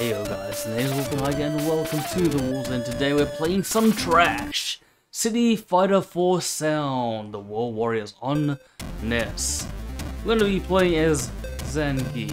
Hey yo guys, name's Wolfen Heiger and welcome to the Wolves and today we're playing some trash! City Fighter 4 Sound, the War Warriors on NES. We're gonna be playing as Zanki.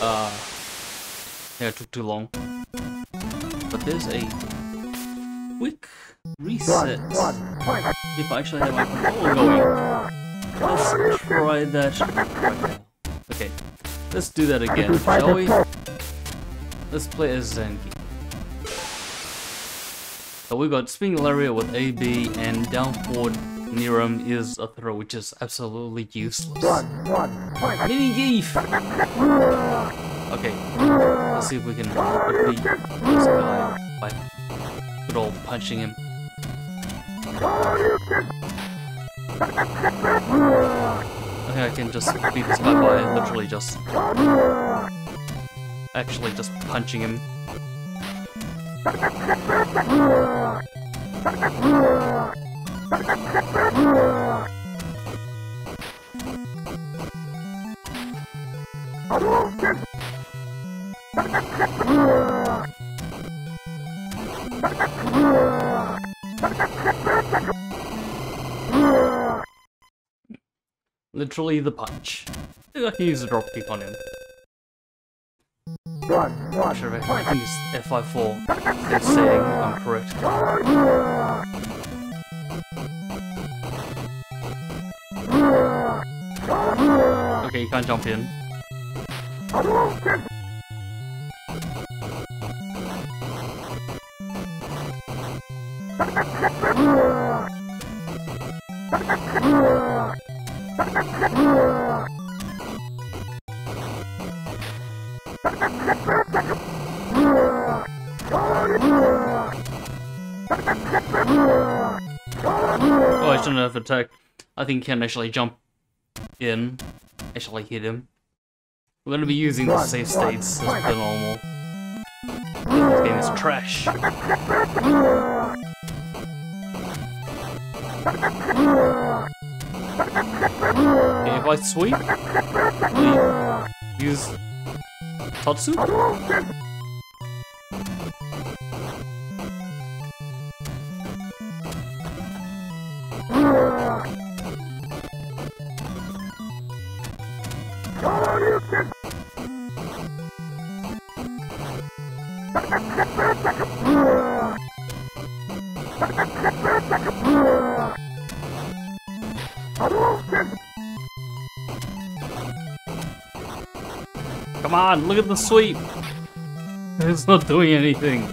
Uh, yeah, it took too long. But there's a quick reset. If I actually have my controller going. Let's try that right now. Okay, let's do that again, shall we? Let's play as Zanki. So we got Spin with AB and down forward Niram is a throw, which is absolutely useless. Mini Gief! Okay, let's see if we can defeat this guy by good old punching him. I think I can just beat this guy by literally just... Actually just punching him. Literally the punch. I can use a drop kick on him. Sure, I think it's F54. They're saying I'm correct. Okay, you can't jump in. Oh, I shouldn't have attacked. I think he can actually jump in, actually hit him. We're gonna be using the safe states as per normal. This game is trash. Okay, if I sweep, we use Tatsu? Come on, look at the sweep! It's not doing anything.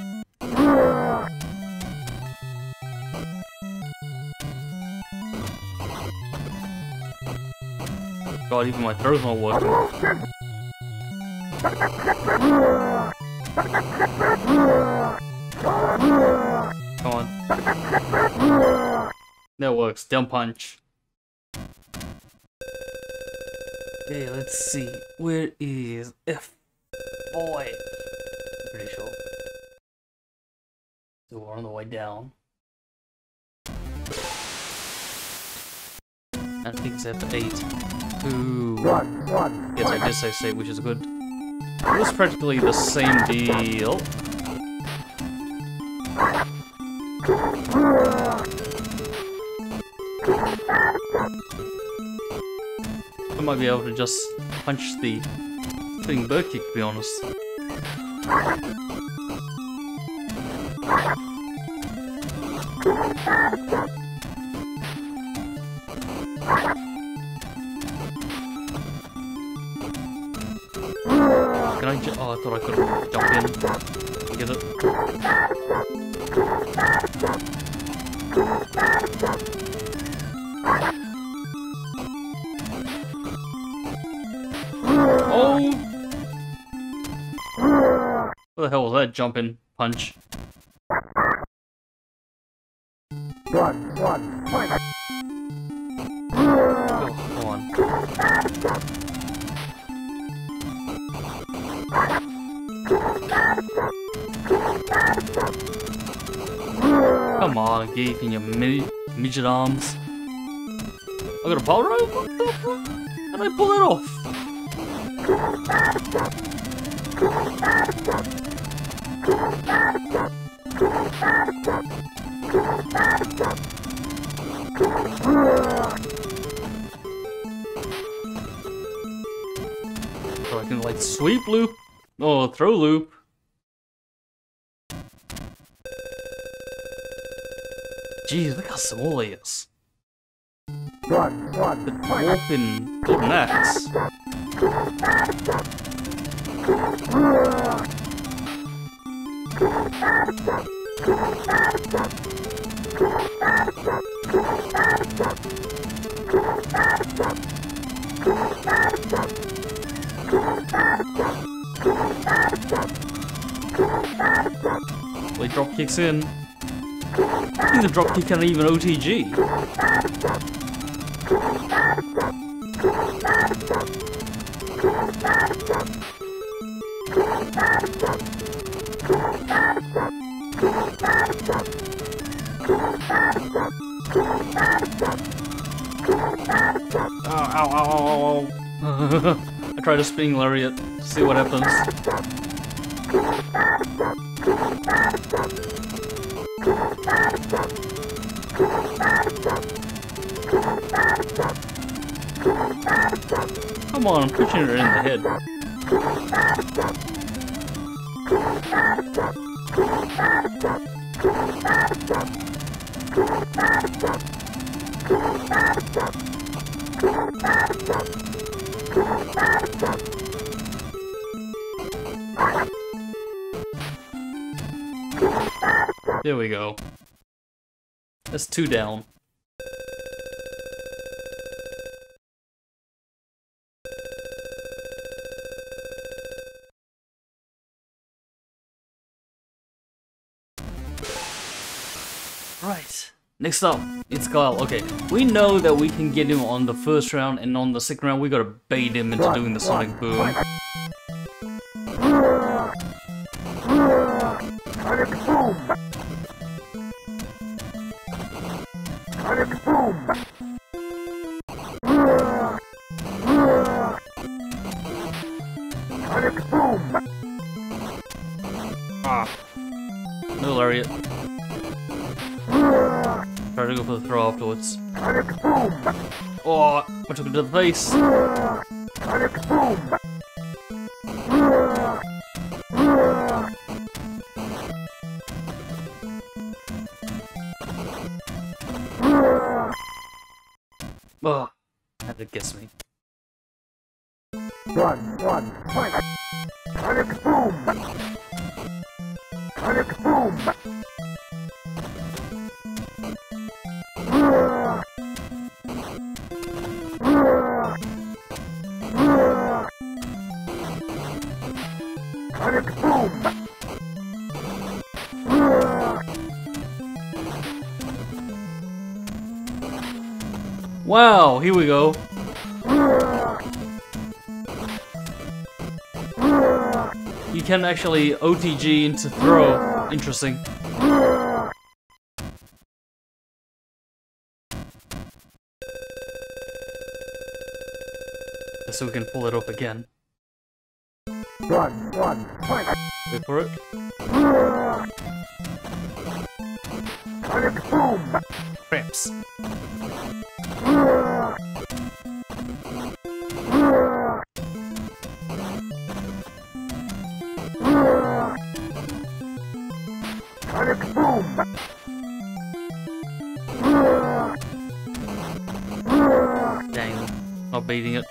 God, even my throw's not working. Come on. That works. Down punch. Okay, let's see. Where is F boy? Pretty sure. So we're on the way down. I think it's F8. Ooh. Yes, I did say save, which is good. It was practically the same deal. I might be able to just punch the thing bird kick, to be honest. Can I oh, I thought I could jump in. Get it. The hell was that jumping punch? Oh, come on. Come on, Geek, in your mid midget arms. I got a power rifle? What the fuck? How'd I pull it off? So I can like sweep loop oh throw loop. Jeez, look how small he is. Run, run, The dwarf in Golden. Well, drop kicks in. I think the drop kick can even OTG. Ow, Oh, ow, ow, ow, ow. I tried a spinning lariat see what happens. Come on, I'm pushing her in the head. There we go. That's two down. Next up, it's Guile. Okay, we know that we can get him on the first round, and on the second round, we gotta bait him into doing the Sonic Boom. Boom! To the! Oh, had to guess me. Run, run, Sonic! Sonic boom! Sonic boom! Wow, here we go. You can actually OTG into throw. Interesting. So we can pull it up again. Run, run, Sonic! Wait for it. Cramps. It.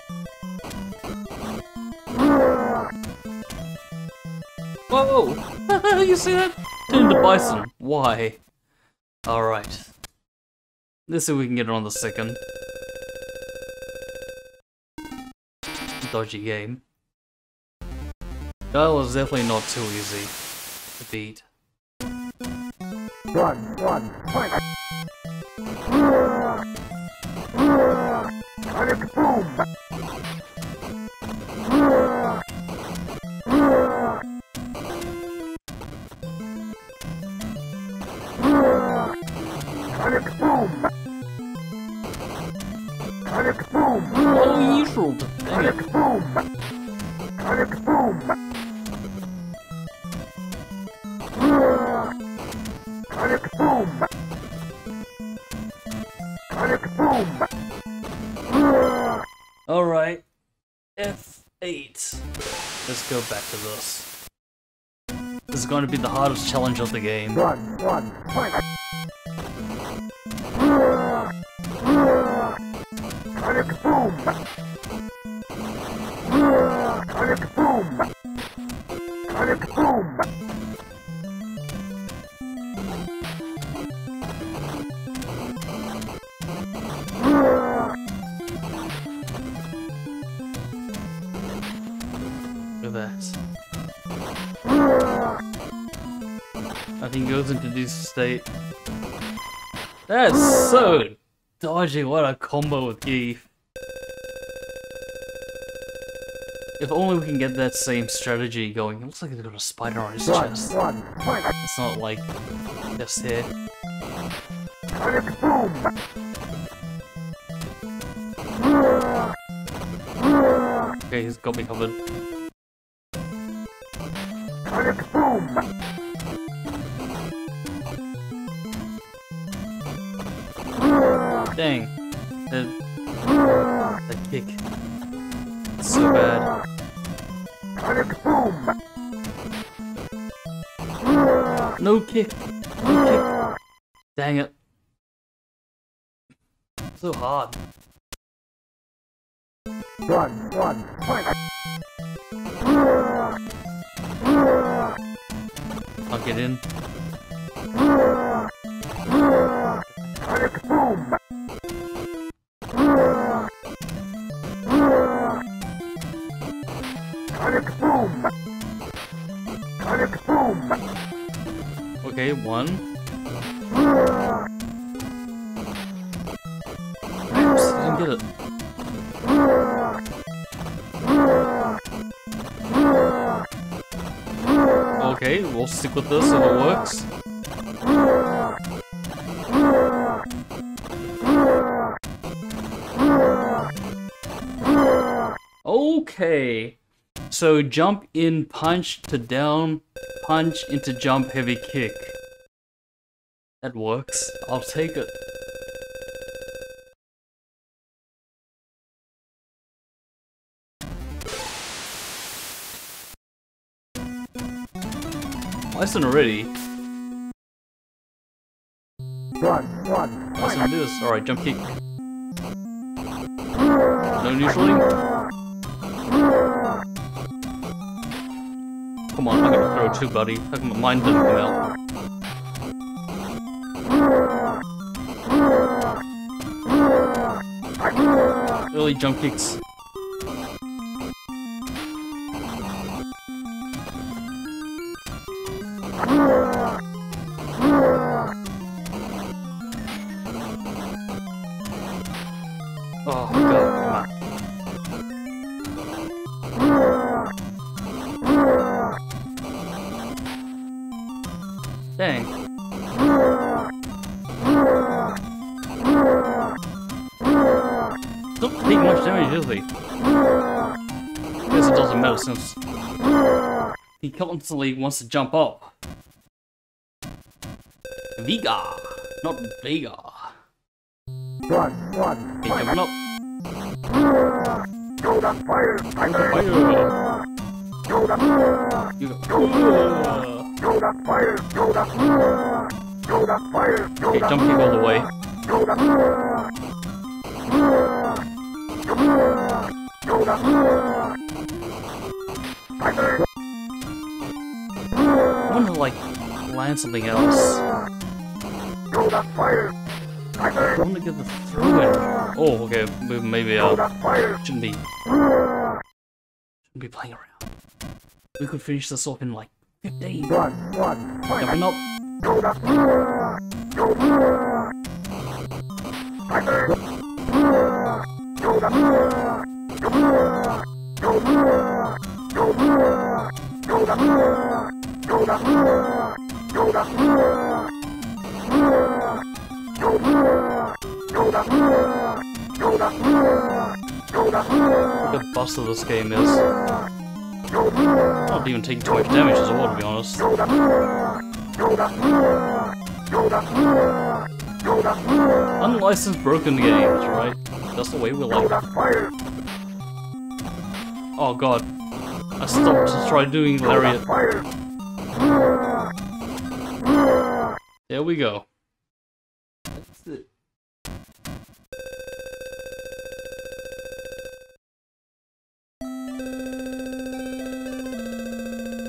Whoa! you see that? Turned into bison. Why? Alright. Let's see if we can get it on the second. Dodgy game. That was definitely not too easy to beat. Run, run, Sonic! Sonic boom! Sonic boom! Sonic boom! Oh, you rolled. Dang it. Sonic boom! Go back to this. This is going to be the hardest challenge of the game. Run, run, fight. Sonic boom. Sonic boom. Sonic boom. Goes into this state. That's so dodgy, what a combo with Gief. If only we can get that same strategy going. It looks like he's got a spider on his chest. It's not like just here. Okay, he's got me covered. Dang. The, the kick. It's so bad. No kick. No kick. Dang it. So hard. Run, run, fight. I'll get in. One. Oops, didn't get it. Okay, we'll stick with this if it works. Okay. So jump in punch to down, punch into jump heavy kick. That works. I'll take it. Lesson already. Run, run, Lesson do this. Alright, jump kick. No neutraling. Come on, I'm gonna throw two, buddy. How come mine didn't come out? Early jump kicks. Constantly wants to jump up. Vega, not Vega. Run, run, Okay, jumping up. Go to fire. Fire. Fire. Go to You go. Go to fire. Go to Go to fire. Go Okay, jump kick all the way. Go to Go to Fire. I want to like land something else. I want to get the throw in. Oh, okay. Maybe fire. shouldn't be shouldn't be playing around. We could finish this off in like 15. Run, run, fight. Look how busted this game is. Not even taking too much damage as well, to be honest. Unlicensed broken games, right? That's the way we like it. Oh god. I stopped to try doing lariat. There we go. That's it.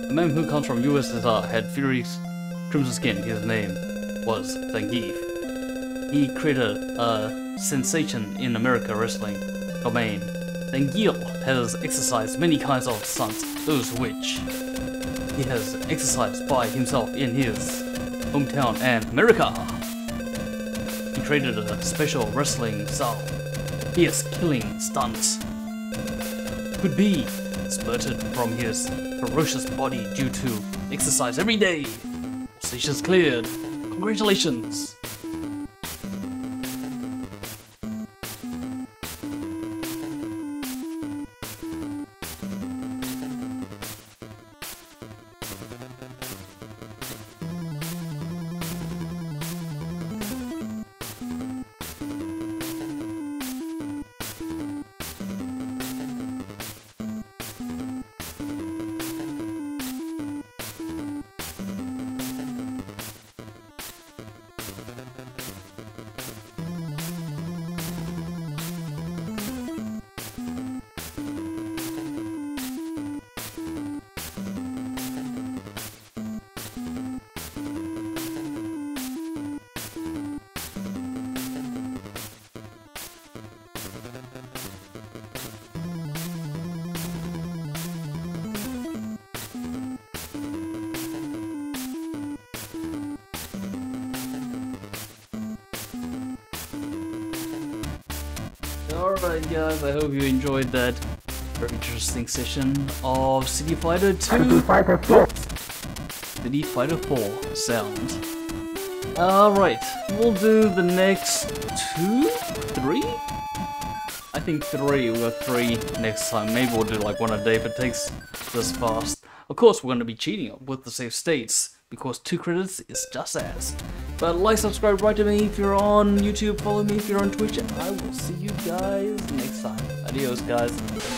A man who comes from USSR had furious crimson skin. His name was Zangief. He created a sensation in America wrestling domain. Zangief has exercised many kinds of stunts, those which he has exercised by himself in his hometown and America. He created a special wrestling style. Fierce killing stunts could be spurted from his ferocious body due to exercise every day. Stations cleared. Congratulations. Alright guys, I hope you enjoyed that very interesting session of City Fighter 2 City Fighter 4. City Fighter 4 sound. Alright, we'll do the next two? Three? I think three, we'll three next time. Maybe we'll do like one a day if it takes this fast. Of course, we're going to be cheating with the save states because two credits is just as. But like, subscribe, write to me if you're on YouTube, follow me if you're on Twitch, and I will see you guys next time. Adios, guys.